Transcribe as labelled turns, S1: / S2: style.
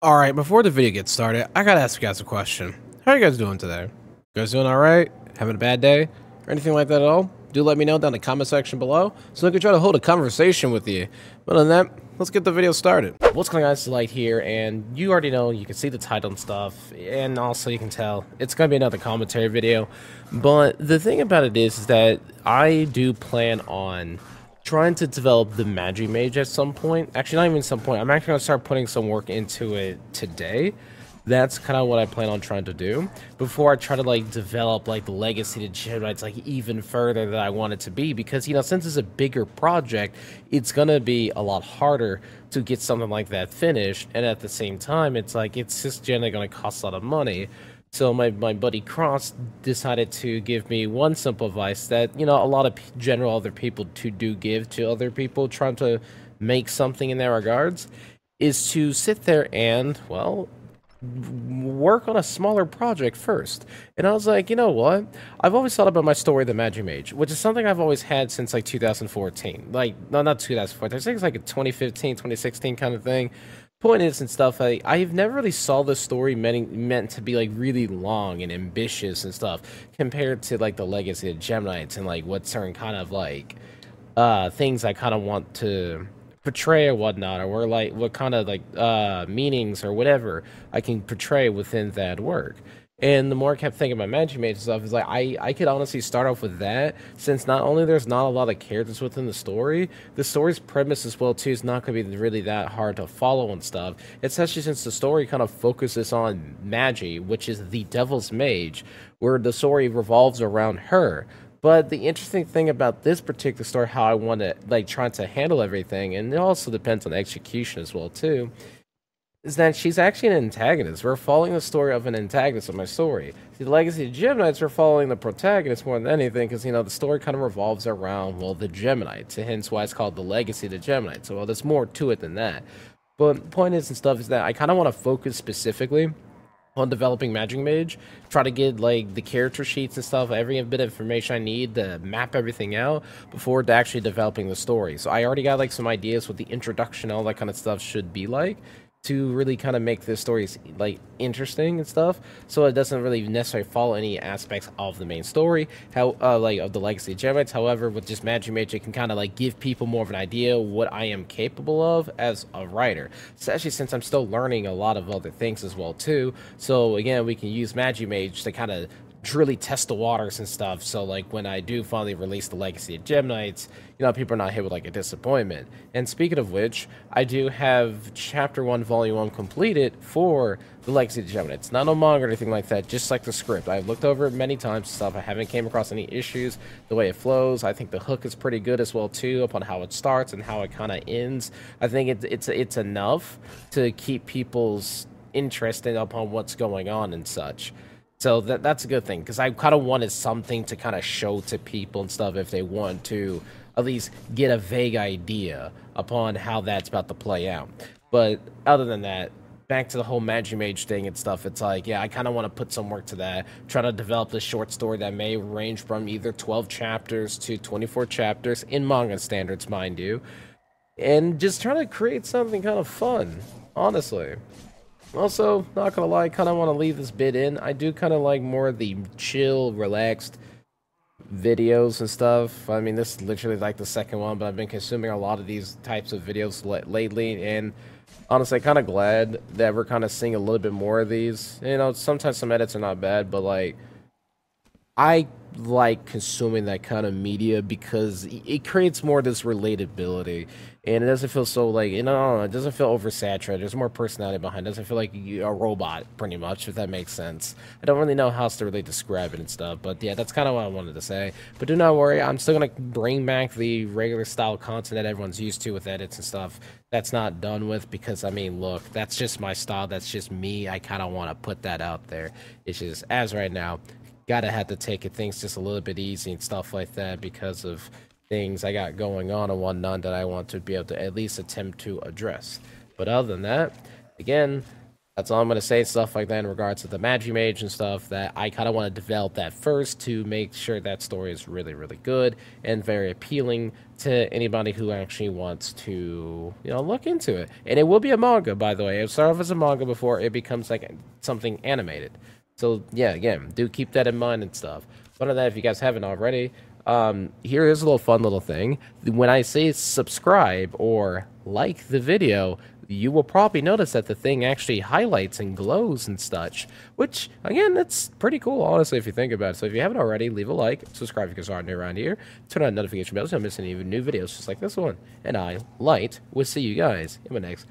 S1: All right, before the video gets started, I gotta ask you guys a question. How are you guys doing today? You guys doing all right? Having a bad day? Or anything like that at all? Do let me know down in the comment section below so I can try to hold a conversation with you. But than that, let's get the video started. What's going on, it's Light here, and you already know, you can see the title and stuff, and also you can tell it's gonna be another commentary video. But the thing about it is, is that I do plan on trying to develop the Maji Mage at some point. Actually, not even some point. I'm actually going to start putting some work into it today. That's kind of what I plan on trying to do before I try to like develop like the legacy to Jedi's like even further than I want it to be because you know since it's a bigger project, it's gonna be a lot harder to get something like that finished, and at the same time, it's like it's just generally gonna cost a lot of money. So my, my buddy Cross decided to give me one simple advice that you know a lot of general other people to do give to other people trying to make something in their regards is to sit there and well work on a smaller project first. And I was like, you know what? I've always thought about my story, The Maji Mage, which is something I've always had since like 2014. Like, no, not 2014. I think it's like a 2015, 2016 kind of thing point is and stuff I, i've never really saw the story meant, meant to be like really long and ambitious and stuff compared to like the legacy of geminites and like what certain kind of like uh things i kind of want to portray or whatnot or like what kind of like uh meanings or whatever i can portray within that work and the more I kept thinking about Maji Mage stuff, is like I, I could honestly start off with that, since not only there's not a lot of characters within the story, the story's premise as well too is not gonna be really that hard to follow and stuff. Especially since the story kind of focuses on Maji, which is the Devil's Mage, where the story revolves around her. But the interesting thing about this particular story, how I want to like trying to handle everything, and it also depends on execution as well too is that she's actually an antagonist. We're following the story of an antagonist of my story. See, the Legacy of Geminites, we're following the protagonist more than anything because, you know, the story kind of revolves around, well, the Geminites, hence why it's called the Legacy of the Geminites. So, well, there's more to it than that. But the point is and stuff is that I kind of want to focus specifically on developing Maji Mage, try to get like the character sheets and stuff, every bit of information I need to map everything out before actually developing the story. So I already got like some ideas what the introduction, all that kind of stuff should be like to really kind of make the stories like interesting and stuff so it doesn't really necessarily follow any aspects of the main story how uh, like of the legacy of Jedi's. however with just Maji Mage it can kind of like give people more of an idea what i am capable of as a writer especially since i'm still learning a lot of other things as well too so again we can use Maji Mage to kind of truly test the waters and stuff. So like when I do finally release the Legacy of Geminites, you know, people are not hit with like a disappointment. And speaking of which, I do have chapter one, volume one completed for the Legacy of Geminites. Not no manga or anything like that, just like the script. I've looked over it many times stuff. I haven't came across any issues. The way it flows, I think the hook is pretty good as well too, upon how it starts and how it kind of ends. I think it, it's it's enough to keep people's interest in upon what's going on and such. So that that's a good thing because I kind of wanted something to kind of show to people and stuff if they want to at least get a vague idea upon how that's about to play out. But other than that, back to the whole Maji Mage thing and stuff, it's like, yeah, I kind of want to put some work to that. Try to develop a short story that may range from either 12 chapters to 24 chapters in manga standards, mind you. And just try to create something kind of fun, honestly. Also, not gonna lie, kind of want to leave this bit in. I do kind of like more of the chill, relaxed videos and stuff. I mean, this is literally like the second one, but I've been consuming a lot of these types of videos lately, and honestly, kind of glad that we're kind of seeing a little bit more of these. You know, sometimes some edits are not bad, but like, I like consuming that kind of media because it creates more this relatability. And it doesn't feel so like you know it doesn't feel oversaturated. There's more personality behind it. doesn't feel like a robot pretty much if that makes sense. I don't really know how else to really describe it and stuff but yeah that's kind of what i wanted to say. But do not worry i'm still going to bring back the regular style content that everyone's used to with edits and stuff that's not done with because i mean look that's just my style. That's just me. I kind of want to put that out there. It's just as right now gotta have to take it things just a little bit easy and stuff like that because of things I got going on and whatnot that I want to be able to at least attempt to address. But other than that, again, That's all I'm gonna say. Stuff like that in regards to the Maji Mage and stuff. That I kind of want to develop that first to make sure that story is really, really good and very appealing to anybody who actually wants to, you know, look into it. And it will be a manga, by the way. It'll start off as a manga before it becomes like something animated. So yeah, again, do keep that in mind and stuff. One of that, if you guys haven't already, um, here is a little fun little thing. When I say subscribe or like the video, you will probably notice that the thing actually highlights and glows and such, which, again, that's pretty cool, honestly, if you think about it. So if you haven't already, leave a like, subscribe if you guys are new around here, turn on notification bells so you don't miss any new videos just like this one. And I, Light, will see you guys in my next.